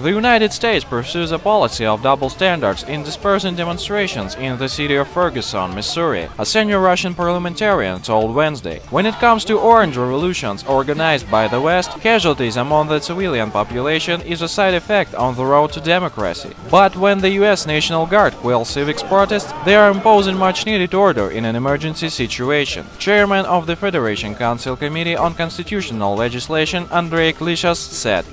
The United States pursues a policy of double standards in dispersing demonstrations in the city of Ferguson, Missouri, a senior Russian parliamentarian told Wednesday. When it comes to orange revolutions organized by the West, casualties among the civilian population is a side effect on the road to democracy. But when the US National Guard quells civics protests, they are imposing much needed order in an emergency situation. Chairman of the Federation Council Committee on Constitutional Legislation Andrei Klishas said.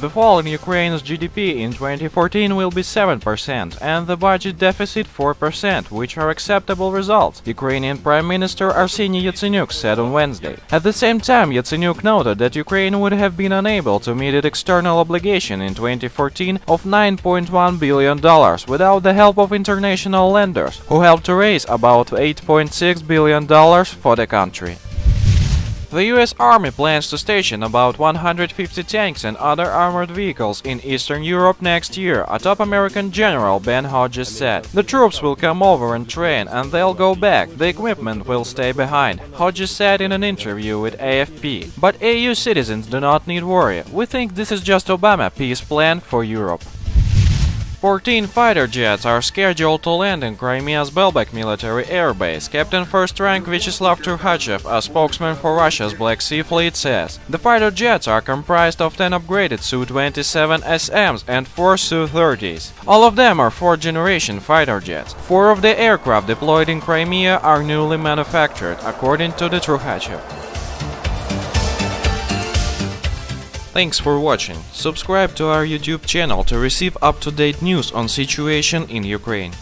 The fall in Ukraine's GDP in 2014 will be 7% and the budget deficit 4%, which are acceptable results, Ukrainian Prime Minister Arseniy Yatsenyuk said on Wednesday. At the same time, Yatsenyuk noted that Ukraine would have been unable to meet its external obligation in 2014 of $9.1 billion without the help of international lenders, who helped to raise about $8.6 billion for the country. The US Army plans to station about 150 tanks and other armored vehicles in Eastern Europe next year, a top American general Ben Hodges said. The troops will come over and train and they'll go back, the equipment will stay behind, Hodges said in an interview with AFP. But EU citizens do not need worry, we think this is just Obama peace plan for Europe. 14 fighter jets are scheduled to land in Crimea's Belbek military airbase, Captain First Rank Vyacheslav Trukhachev, a spokesman for Russia's Black Sea Fleet, says. The fighter jets are comprised of 10 upgraded Su-27 SMs and 4 Su-30s. All of them are fourth-generation fighter jets. Four of the aircraft deployed in Crimea are newly manufactured, according to the Trukhachev. Thanks for watching. Subscribe to our YouTube channel to receive up-to-date news on situation in Ukraine.